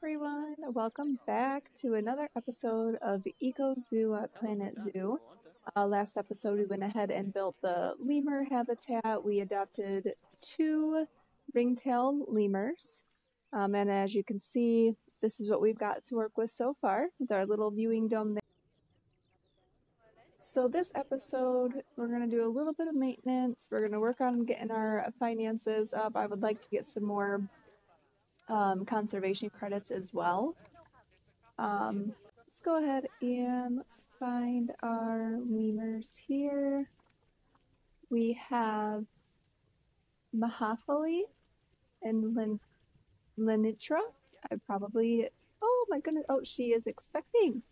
everyone, welcome back to another episode of Eco Zoo at Planet Zoo. Uh, last episode, we went ahead and built the lemur habitat. We adopted two ringtail lemurs, um, and as you can see, this is what we've got to work with so far with our little viewing dome there. So this episode, we're going to do a little bit of maintenance. We're going to work on getting our finances up. I would like to get some more um, conservation credits as well. Um, let's go ahead and let's find our lemurs here. We have Mahafali and Lenitra. I probably, oh my goodness, oh, she is expecting.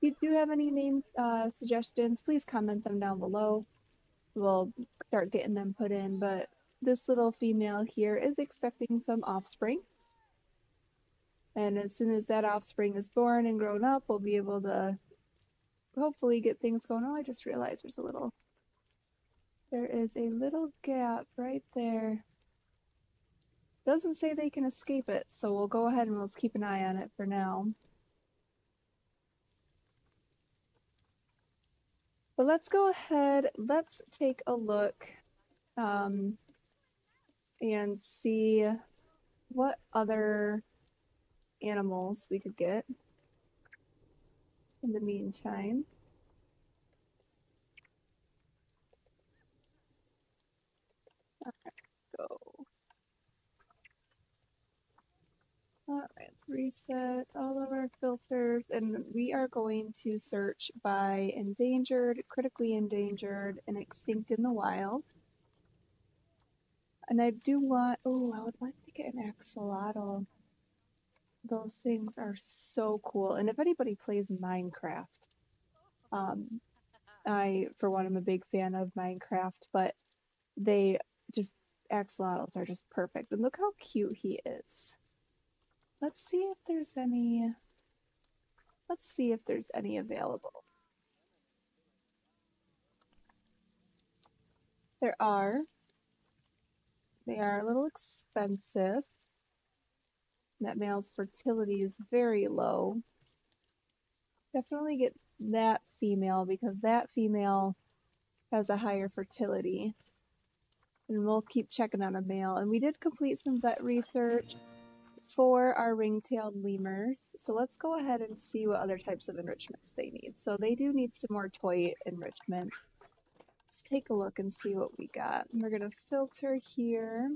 If you do have any name uh, suggestions, please comment them down below. We'll start getting them put in, but this little female here is expecting some offspring. And as soon as that offspring is born and grown up, we'll be able to hopefully get things going. Oh, I just realized there's a little, there is a little gap right there. Doesn't say they can escape it, so we'll go ahead and let's keep an eye on it for now. But let's go ahead, let's take a look um, and see what other animals we could get in the meantime. Go. Alright, let's reset all of our filters and we are going to search by endangered, critically endangered, and extinct in the wild. And I do want, oh, I would like to get an axolotl. Those things are so cool. And if anybody plays Minecraft, um, I, for one, am a big fan of Minecraft, but they just, axolotls are just perfect. And look how cute he is. Let's see if there's any, let's see if there's any available. There are. They are a little expensive. That male's fertility is very low. Definitely get that female because that female has a higher fertility. And we'll keep checking on a male. And we did complete some vet research for our ring-tailed lemurs. So let's go ahead and see what other types of enrichments they need. So they do need some more toy enrichment. Let's take a look and see what we got. We're going to filter here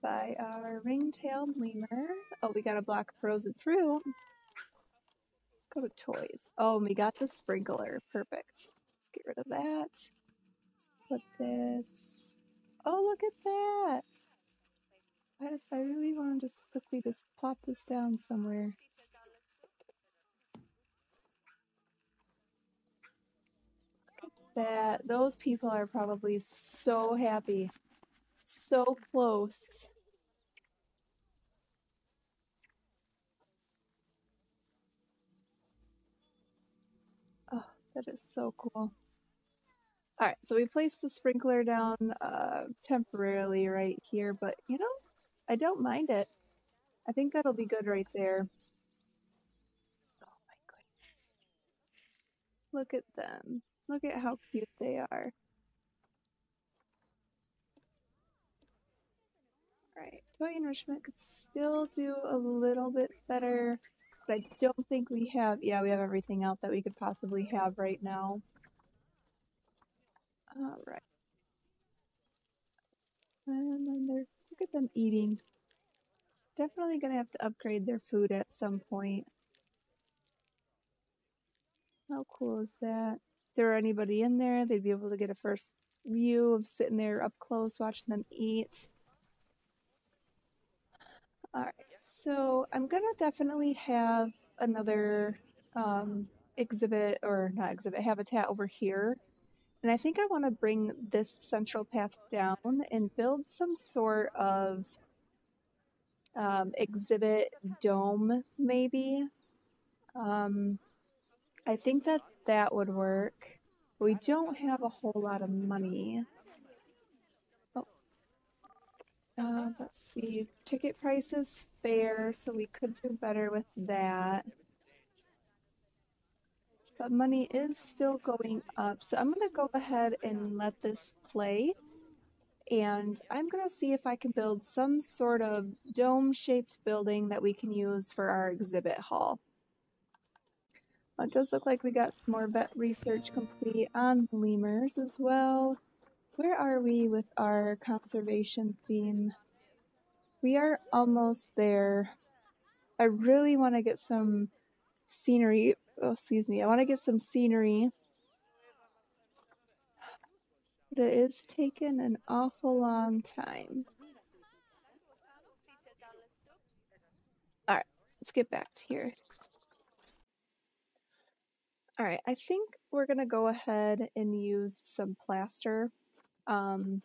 by our ring-tailed lemur. Oh, we got a block of frozen fruit. Let's go to toys. Oh, we got the sprinkler. Perfect. Let's get rid of that. Let's put this. Oh, look at that. I just, I really want to just quickly just plop this down somewhere. That those people are probably so happy. So close. Oh, that is so cool. Alright, so we placed the sprinkler down uh, temporarily right here, but you know, I don't mind it. I think that'll be good right there. Oh my goodness. Look at them. Look at how cute they are. Alright, toy enrichment could still do a little bit better, but I don't think we have, yeah, we have everything out that we could possibly have right now. Alright. And then they're, look at them eating. Definitely gonna have to upgrade their food at some point. How cool is that? There were anybody in there, they'd be able to get a first view of sitting there up close watching them eat. Alright, so I'm gonna definitely have another um, exhibit, or not exhibit, habitat over here. And I think I want to bring this central path down and build some sort of um, exhibit dome, maybe. Um, I think that that would work. We don't have a whole lot of money. Oh. Uh, let's see. Ticket price is fair, so we could do better with that. But money is still going up, so I'm gonna go ahead and let this play. And I'm gonna see if I can build some sort of dome-shaped building that we can use for our exhibit hall. It does look like we got some more vet research complete on lemurs as well. Where are we with our conservation theme? We are almost there. I really want to get some scenery. Oh, excuse me. I want to get some scenery. But it is taking an awful long time. Alright, let's get back to here. Alright, I think we're to go ahead and use some plaster. Um,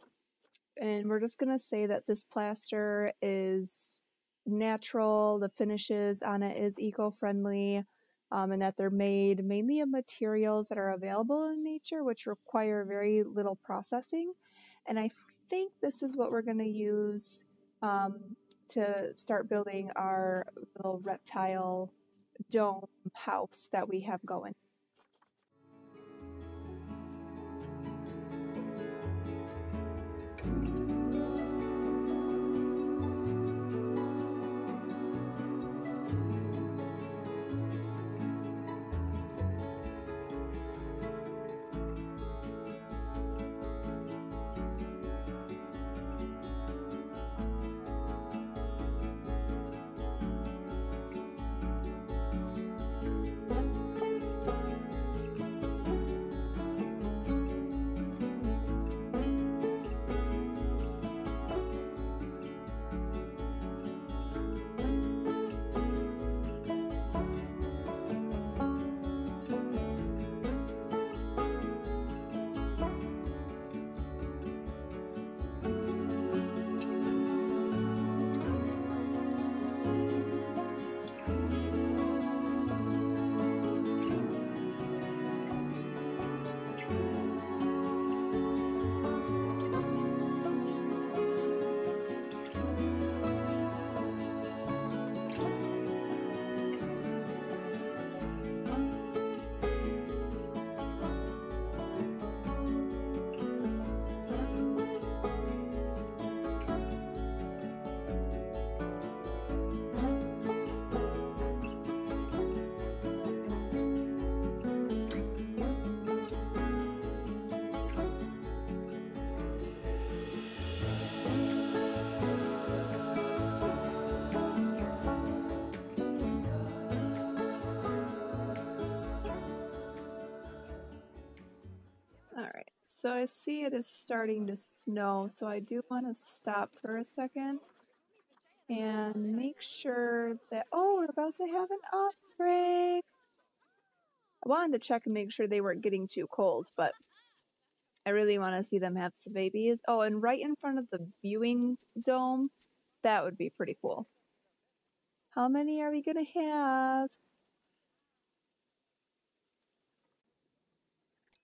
and we're just to say that this plaster is natural, the finishes on it is eco-friendly, um, and that they're made mainly of materials that are available in nature, which require very little processing. And I think this is what we're to use um, to start building our little reptile dome house that we have going. So I see it is starting to snow, so I do want to stop for a second and make sure that, oh, we're about to have an offspring. I wanted to check and make sure they weren't getting too cold, but I really want to see them have some babies. Oh, and right in front of the viewing dome, that would be pretty cool. How many are we going to have?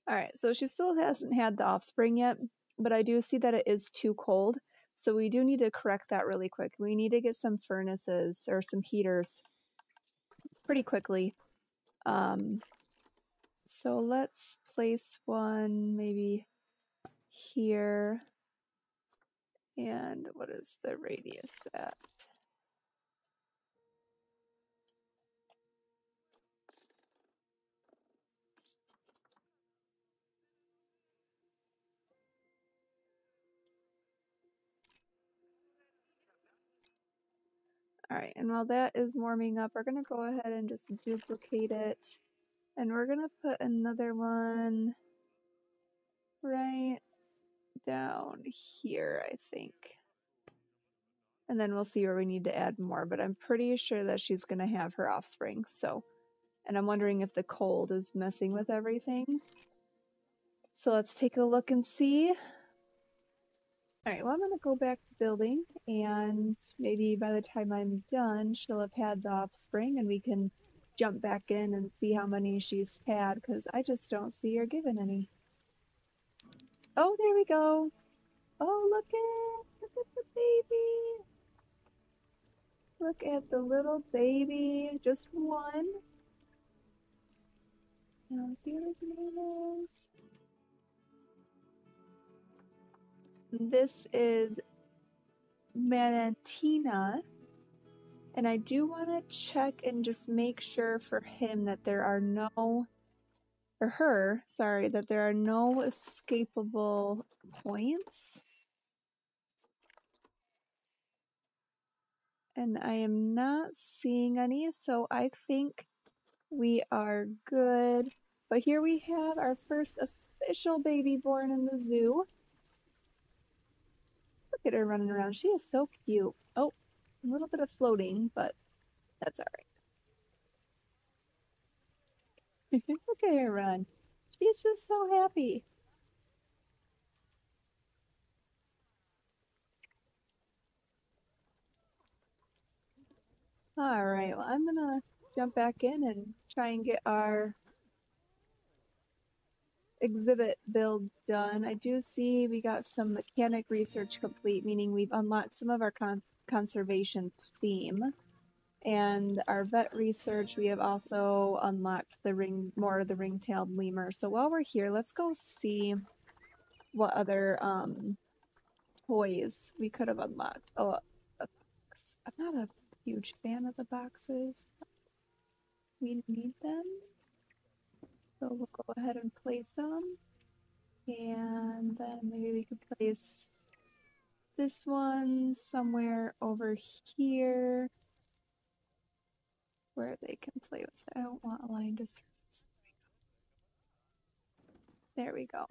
All right, so she still hasn't had the offspring yet, but I do see that it is too cold. So we do need to correct that really quick. We need to get some furnaces or some heaters pretty quickly. Um, so let's place one maybe here. And what is the radius at? All right, and while that is warming up, we're gonna go ahead and just duplicate it. And we're gonna put another one right down here, I think. And then we'll see where we need to add more, but I'm pretty sure that she's gonna have her offspring, so. And I'm wondering if the cold is messing with everything. So let's take a look and see. All right, well, I'm going to go back to building, and maybe by the time I'm done, she'll have had the offspring, and we can jump back in and see how many she's had, because I just don't see her giving any. Oh, there we go. Oh, look at look at the baby. Look at the little baby. Just one. Now see what his name is. This is Manatina. And I do want to check and just make sure for him that there are no, or her, sorry, that there are no escapable points. And I am not seeing any, so I think we are good. But here we have our first official baby born in the zoo. At her running around. She is so cute. Oh, a little bit of floating, but that's all right. Look at her run. She's just so happy. All right, well, I'm gonna jump back in and try and get our exhibit build done. I do see we got some mechanic research complete, meaning we've unlocked some of our con conservation theme. And our vet research, we have also unlocked the ring, more of the ring-tailed lemur. So while we're here, let's go see what other um, toys we could have unlocked. Oh, I'm not a huge fan of the boxes. We need them. So we'll go ahead and place them. And then maybe we could place this one somewhere over here where they can play with it. I don't want a line to surface. There we go.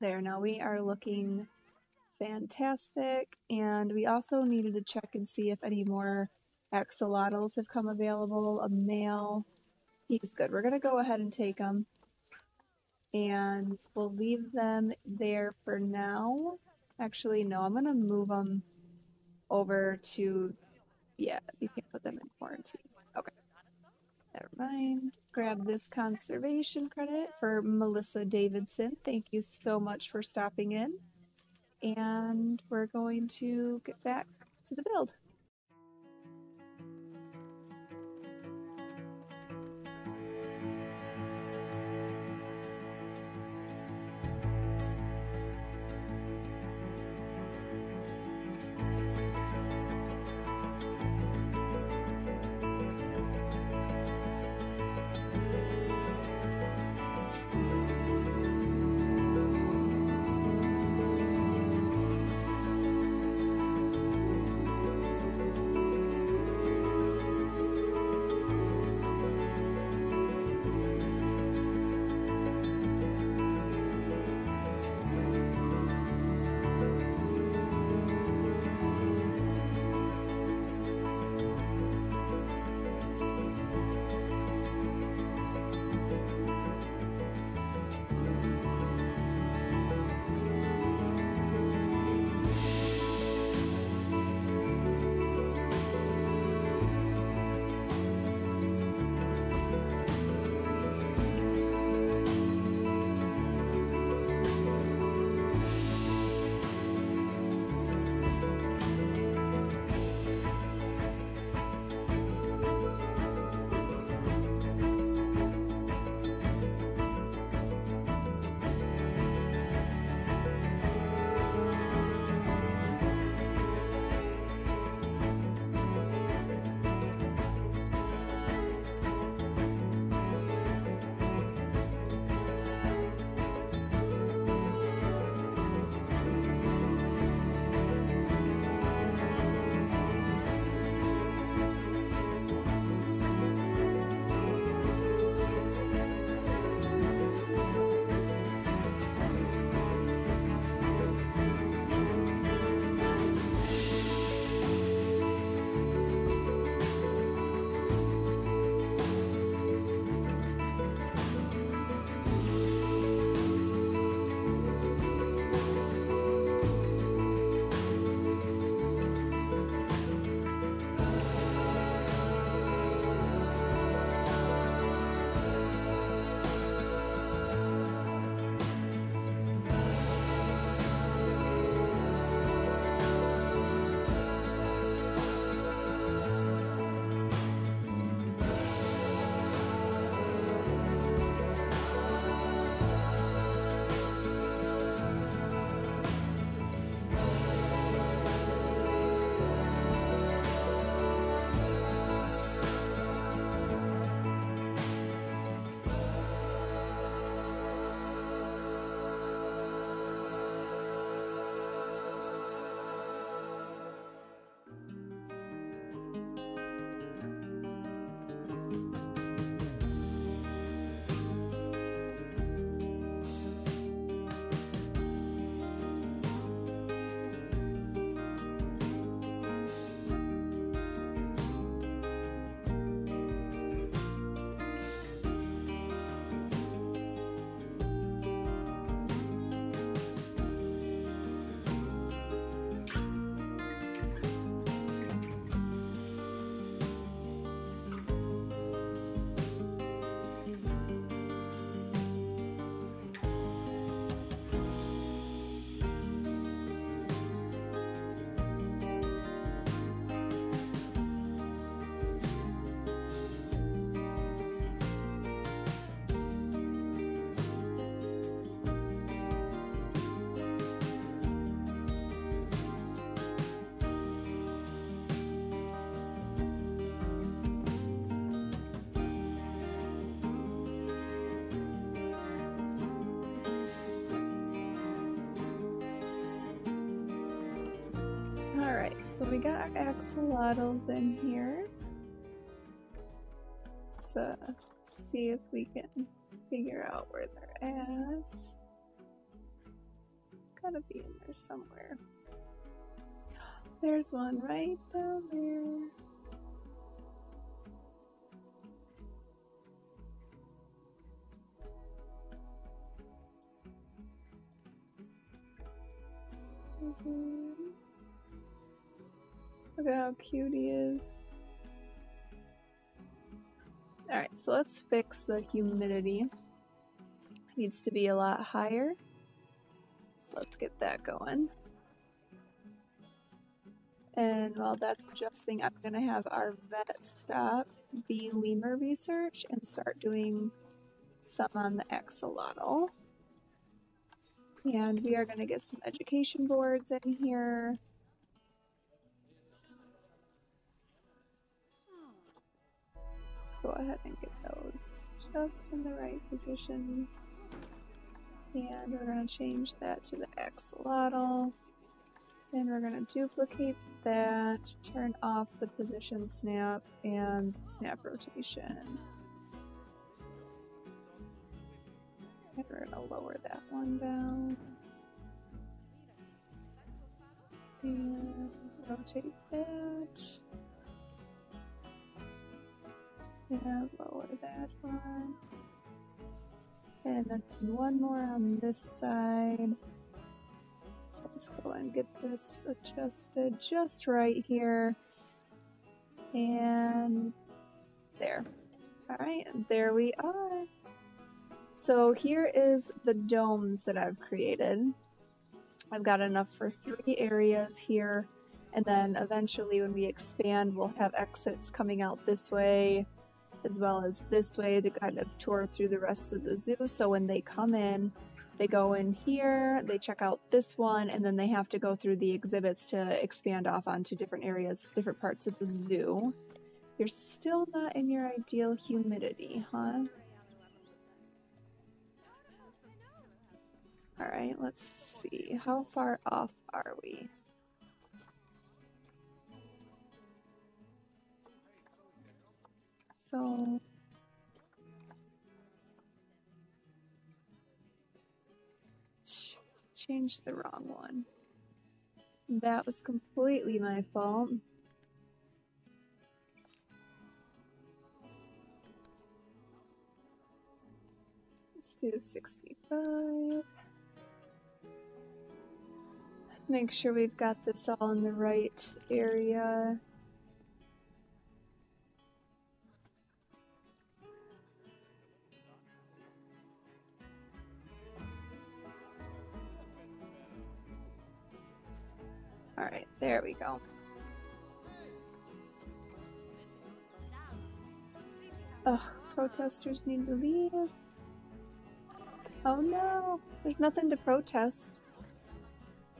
There, now we are looking fantastic. And we also needed to check and see if any more axolotls have come available. A male, he's good. We're going to go ahead and take him. And we'll leave them there for now. Actually, no, I'm going to move them over to, yeah, you can't put them in quarantine. Okay. Never mind. Grab this conservation credit for Melissa Davidson. Thank you so much for stopping in. And we're going to get back to the build. So we got our axolotls in here. Let's uh, see if we can figure out where they're at. Gotta be in there somewhere. There's one right down there. Look at how cute he is. Alright, so let's fix the humidity. Needs to be a lot higher. So let's get that going. And while that's adjusting, I'm going to have our vet stop the lemur research and start doing some on the axolotl. And we are going to get some education boards in here. Go ahead and get those just in the right position. And we're going to change that to the axolotl. Then we're going to duplicate that, turn off the position snap and snap rotation. And we're gonna lower that one down. And rotate that. Lower that one. And then one more on this side. So let's go and get this adjusted just right here. And there. Alright, there we are. So here is the domes that I've created. I've got enough for three areas here, and then eventually when we expand, we'll have exits coming out this way, as well as this way to kind of tour through the rest of the zoo. So when they come in, they go in here, they check out this one, and then they have to go through the exhibits to expand off onto different areas, different parts of the zoo. You're still not in your ideal humidity, huh? Alright, let's see. How far off are we? So... Ch changed the wrong one. That was completely my fault. Let's do 65. Make sure we've got this all in the right area. There we go. Ugh, protesters need to leave. Oh no, there's nothing to protest.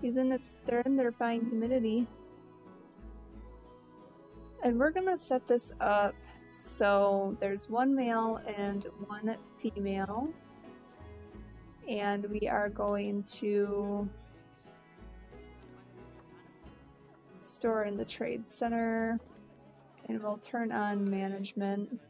He's in its they're in their fine humidity. And we're gonna set this up so there's one male and one female. And we are going to store in the trade center and we'll turn on management.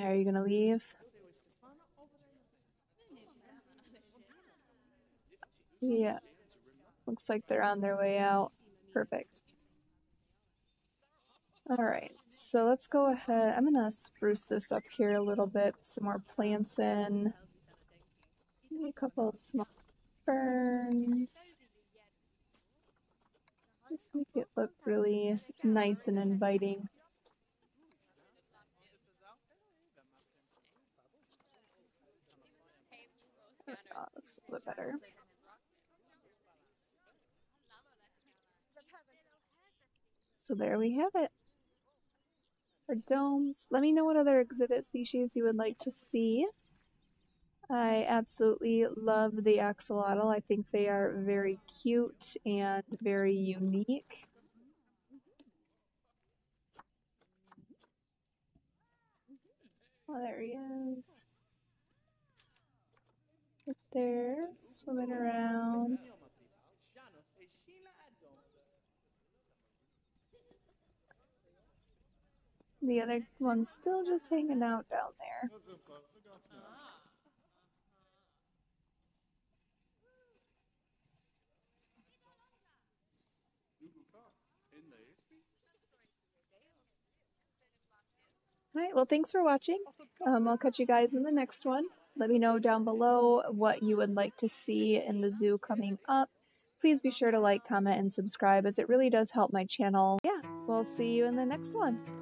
Are you gonna leave? Yeah. Looks like they're on their way out. Perfect. Alright, so let's go ahead. I'm gonna spruce this up here a little bit. Some more plants in. Maybe a couple of small ferns. Just make it look really nice and inviting. Oh, looks a little better. So there we have it. Our domes. Let me know what other exhibit species you would like to see. I absolutely love the axolotl. I think they are very cute and very unique. Oh, there he is. Right there, swimming around. The other one's still just hanging out down there. All right, well, thanks for watching. Um, I'll catch you guys in the next one. Let me know down below what you would like to see in the zoo coming up. Please be sure to like, comment, and subscribe as it really does help my channel. Yeah, we'll see you in the next one.